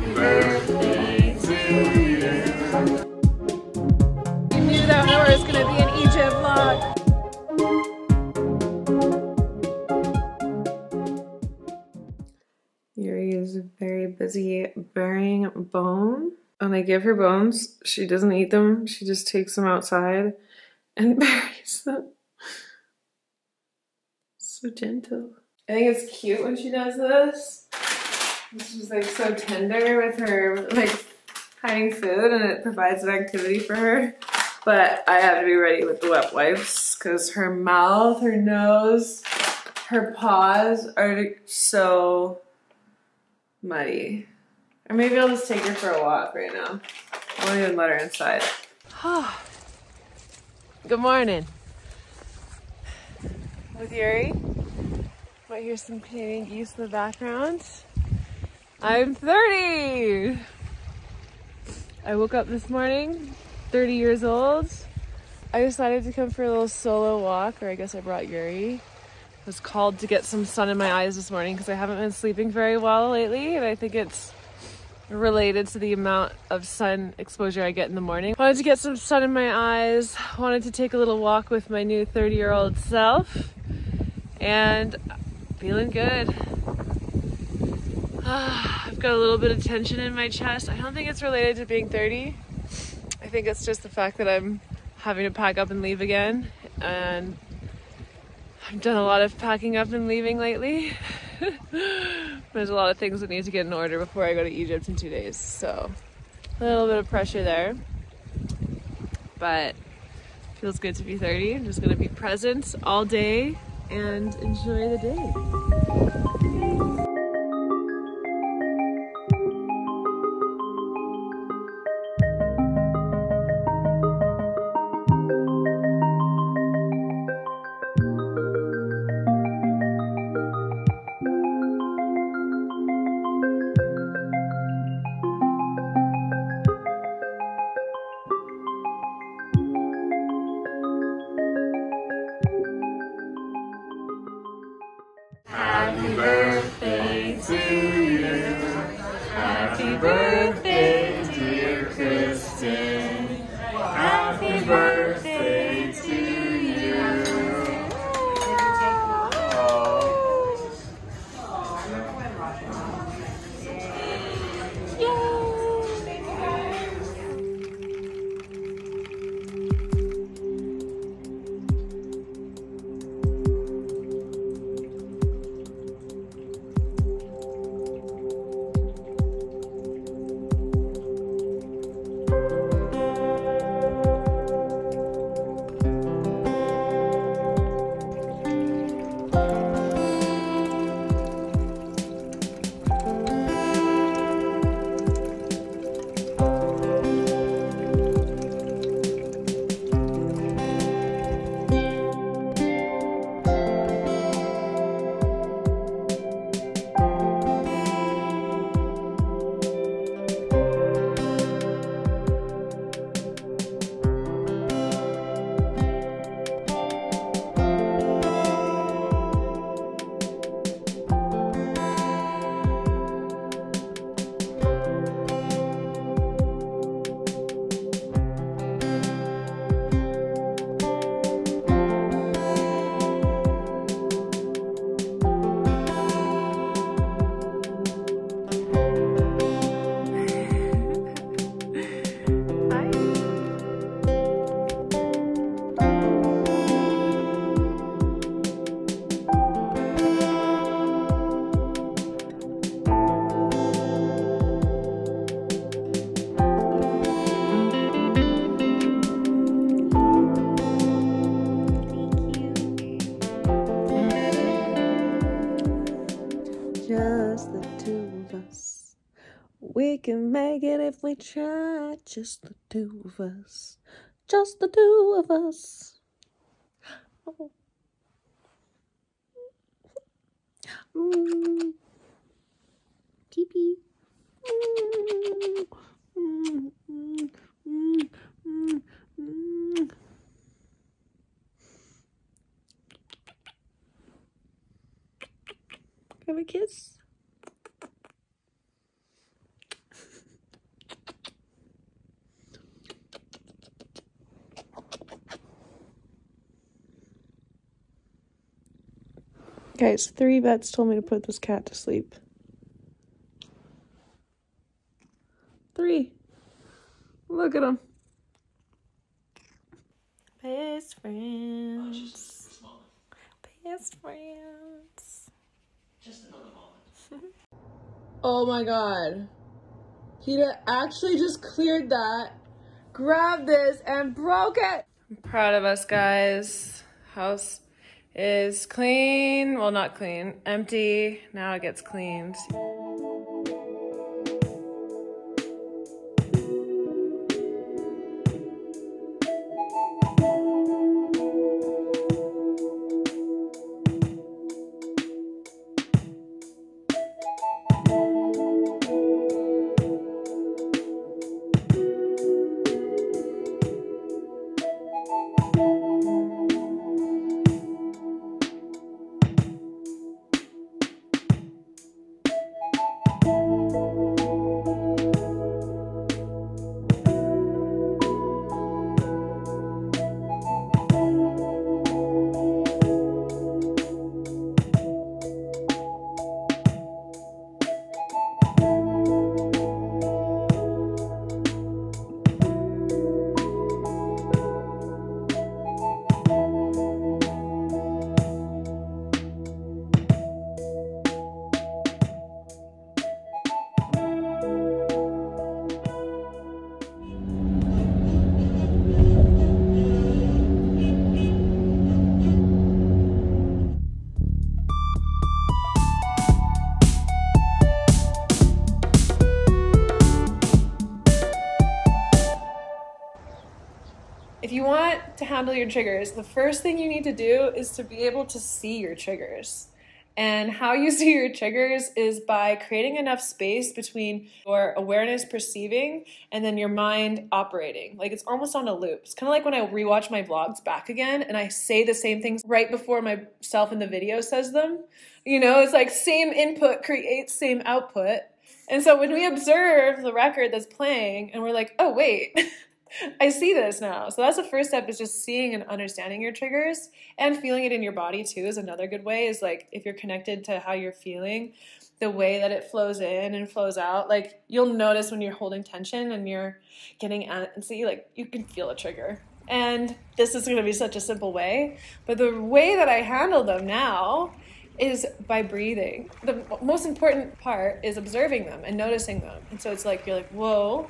you. Knew that gonna be an Egypt vlog. Yuri is very busy burying bone. When I give her bones, she doesn't eat them. She just takes them outside and buries them. So gentle. I think it's cute when she does this. She's like so tender with her like hiding food and it provides an activity for her. But I have to be ready with the wet wipes because her mouth, her nose, her paws are so muddy. Or maybe I'll just take her for a walk right now. I won't even let her inside. Good morning. With Yuri. Might hear some Canadian geese in the background. I'm 30! I woke up this morning, 30 years old. I decided to come for a little solo walk, or I guess I brought Yuri. I was called to get some sun in my eyes this morning because I haven't been sleeping very well lately, and I think it's related to the amount of sun exposure I get in the morning. Wanted to get some sun in my eyes, wanted to take a little walk with my new 30 year old self, and feeling good. Ah, I've got a little bit of tension in my chest. I don't think it's related to being 30. I think it's just the fact that I'm having to pack up and leave again. And I've done a lot of packing up and leaving lately. There's a lot of things that need to get in order before I go to Egypt in two days. So a little bit of pressure there. But feels good to be 30. I'm just gonna be present all day and enjoy the day. Just the two of us. Just the two of us. Have a kiss. Guys, three vets told me to put this cat to sleep. Three. Look at him. Best friends. Best friends. Oh my god. He actually just cleared that, grabbed this, and broke it. I'm proud of us, guys. House is clean. Well, not clean, empty. Now it gets cleaned. Handle your triggers, the first thing you need to do is to be able to see your triggers. And how you see your triggers is by creating enough space between your awareness perceiving and then your mind operating. Like it's almost on a loop. It's kind of like when I rewatch my vlogs back again and I say the same things right before myself in the video says them. You know, it's like same input creates same output. And so when we observe the record that's playing and we're like, oh, wait. I see this now. So that's the first step is just seeing and understanding your triggers and feeling it in your body too is another good way is like if you're connected to how you're feeling, the way that it flows in and flows out, like you'll notice when you're holding tension and you're getting antsy, like you can feel a trigger. And this is going to be such a simple way, but the way that I handle them now is by breathing. The most important part is observing them and noticing them. And so it's like you're like, "Whoa,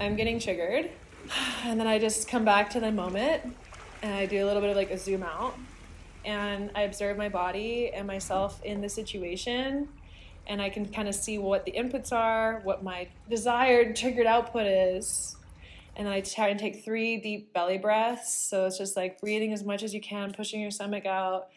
I'm getting triggered." And then I just come back to the moment and I do a little bit of like a zoom out and I observe my body and myself in the situation and I can kind of see what the inputs are, what my desired triggered output is. And then I try and take three deep belly breaths. So it's just like breathing as much as you can, pushing your stomach out,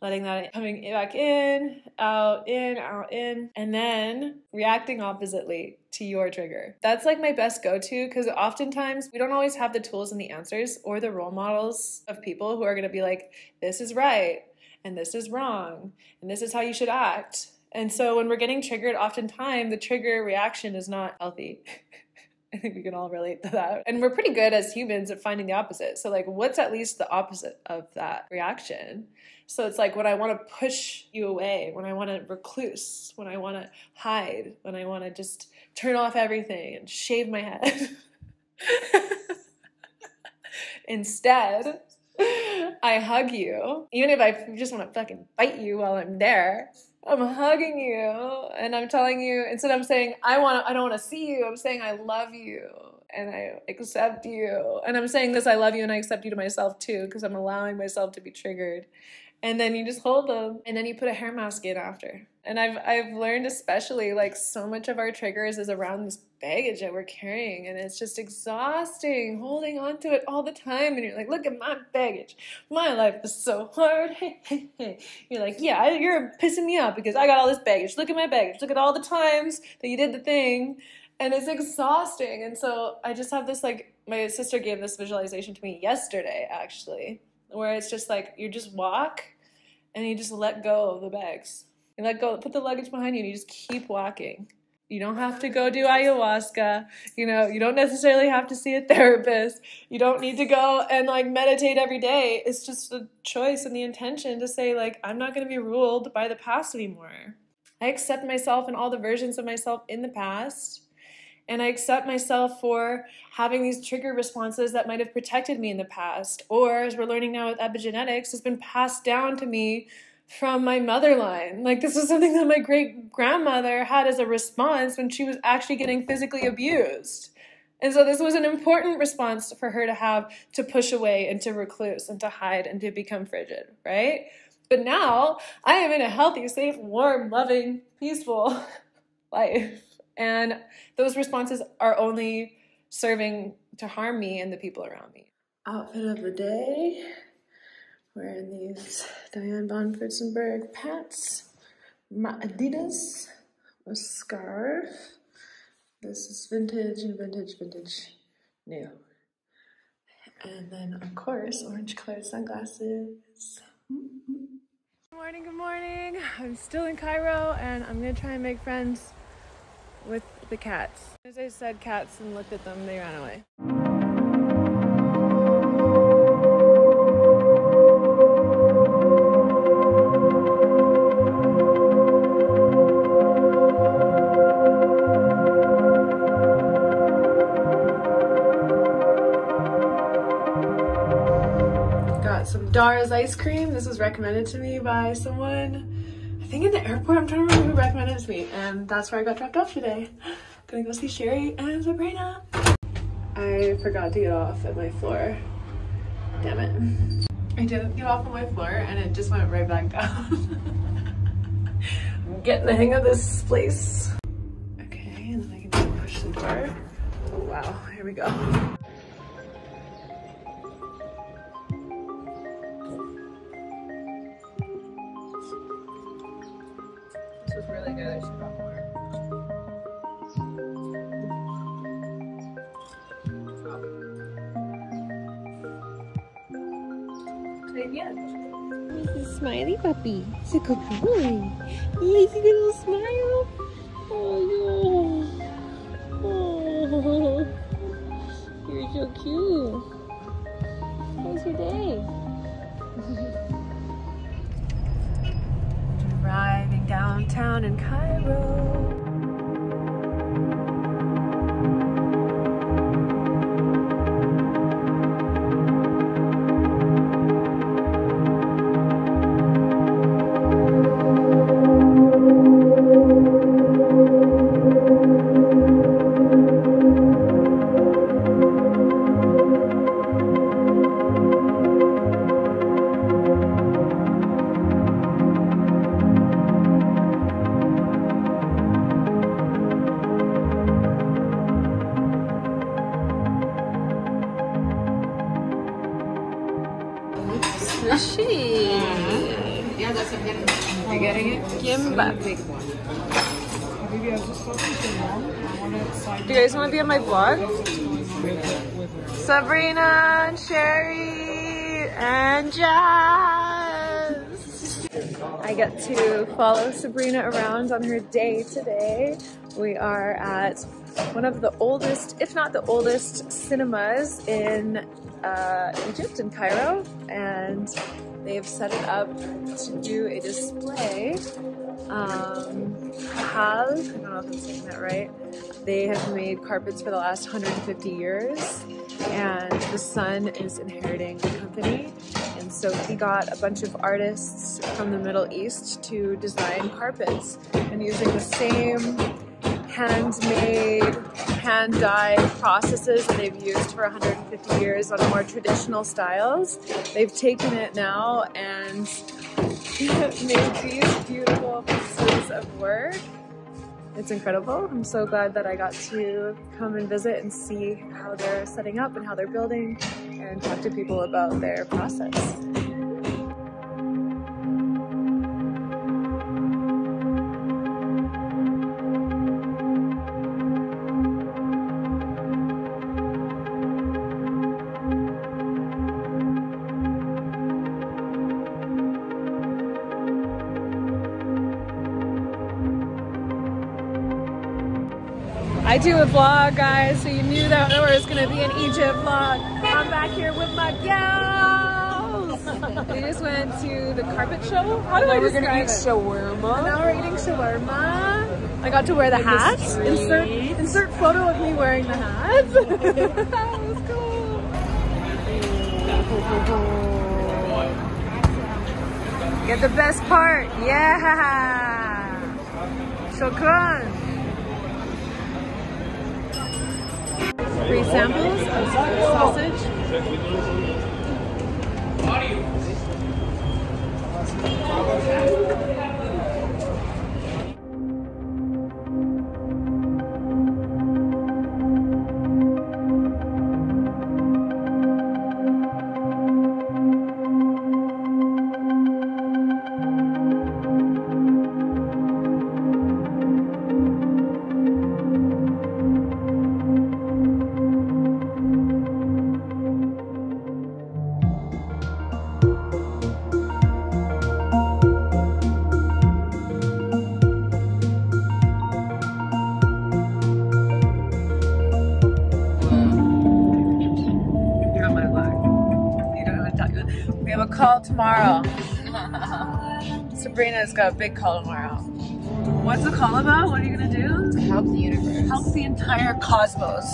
letting that coming back in, out, in, out, in, and then reacting oppositely to your trigger. That's like my best go to because oftentimes we don't always have the tools and the answers or the role models of people who are going to be like, this is right and this is wrong and this is how you should act. And so when we're getting triggered, oftentimes the trigger reaction is not healthy. I think we can all relate to that. And we're pretty good as humans at finding the opposite. So, like, what's at least the opposite of that reaction? So, it's like when I want to push you away, when I want to recluse, when I want to hide, when I want to just turn off everything and shave my head. Instead, I hug you, even if I just want to fucking bite you while I'm there. I'm hugging you and I'm telling you instead I'm saying I want I don't want to see you. I'm saying I love you and I accept you. And I'm saying this I love you and I accept you to myself too because I'm allowing myself to be triggered and then you just hold them and then you put a hair mask in after. And i've i've learned especially like so much of our triggers is around this baggage that we're carrying and it's just exhausting holding on to it all the time and you're like look at my baggage. My life is so hard. You're like yeah you're pissing me off because i got all this baggage. Look at my baggage. Look at all the times that you did the thing. And it's exhausting. And so i just have this like my sister gave this visualization to me yesterday actually where it's just like you just walk and you just let go of the bags. You let go, put the luggage behind you, and you just keep walking. You don't have to go do ayahuasca. You know, you don't necessarily have to see a therapist. You don't need to go and like meditate every day. It's just a choice and the intention to say, like, I'm not going to be ruled by the past anymore. I accept myself and all the versions of myself in the past. And I accept myself for having these trigger responses that might have protected me in the past, or as we're learning now with epigenetics, has been passed down to me from my mother line. Like this was something that my great grandmother had as a response when she was actually getting physically abused. And so this was an important response for her to have to push away and to recluse and to hide and to become frigid, right? But now I am in a healthy, safe, warm, loving, peaceful life. And those responses are only serving to harm me and the people around me. Outfit of the day wearing these Diane von Furstenberg pants, my Adidas, a scarf. This is vintage and vintage, vintage, new. And then, of course, orange colored sunglasses. Good morning, good morning. I'm still in Cairo and I'm gonna try and make friends with the cats. As I said cats and looked at them, they ran away. Got some Dara's ice cream. This was recommended to me by someone, I think in the airport. I'm trying to remember who recommended to me. And that's where I got dropped off today. Gonna go see Sherry and Sabrina. I forgot to get off at my floor. Damn it. I didn't get off on my floor and it just went right back down. I'm getting the hang of this place. Okay, and then I can just push the door. Oh, wow, here we go. Smiley puppy. He's a good boy. He's a little smile. Oh, no. Oh, you're so cute. How's your day? Downtown in Cairo. Do you guys want to be on my vlog? Sabrina and Sherry and Jazz. I get to follow Sabrina around on her day today. We are at one of the oldest, if not the oldest, cinemas in uh, Egypt, in Cairo, and they've set it up to do a display um, Hal, I don't know if I'm saying that right. They have made carpets for the last 150 years, and the son is inheriting the company. And so he got a bunch of artists from the Middle East to design carpets and using the same handmade, hand-dyed processes that they've used for 150 years on more traditional styles. They've taken it now and made these beautiful pieces of work. It's incredible. I'm so glad that I got to come and visit and see how they're setting up and how they're building and talk to people about their process. I do a vlog, guys, so you knew that there was gonna be an Egypt vlog. I'm back here with my gals. we just went to the carpet show. How do I we're gonna eat it? shawarma. Now we're eating shawarma. I got to wear the hat. Insert insert photo of me wearing the hat. that was cool. Get the best part. Yeah. Shukran. Free samples of sausage. You're call tomorrow. Sabrina's got a big call tomorrow. What's the call about? What are you gonna do? Help the universe. Help the entire cosmos.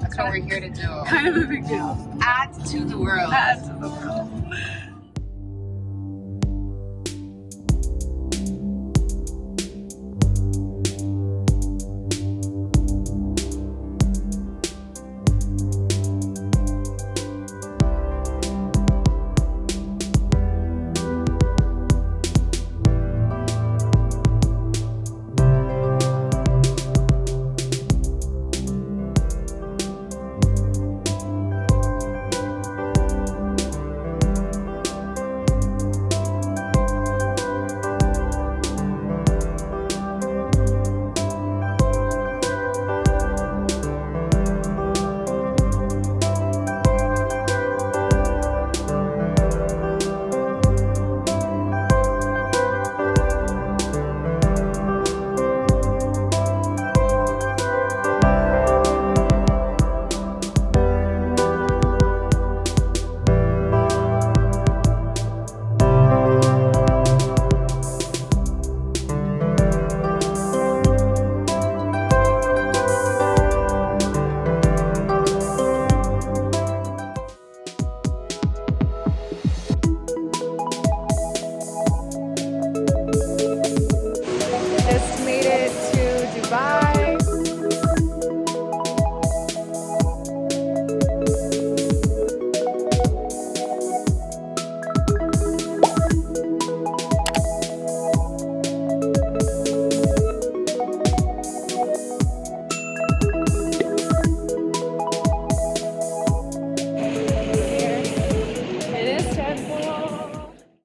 That's what we're here to do. Kind of a big deal. Add to the world. Add to the world.